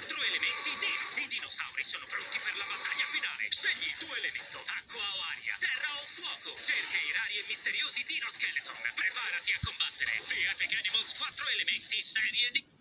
quattro elementi D. I dinosauri sono pronti per la battaglia finale. Scegli il tuo elemento, acqua o aria, terra o fuoco. Cerca i rari e misteriosi dinoskeleton. Preparati a combattere. The Epic Animals 4 elementi serie D.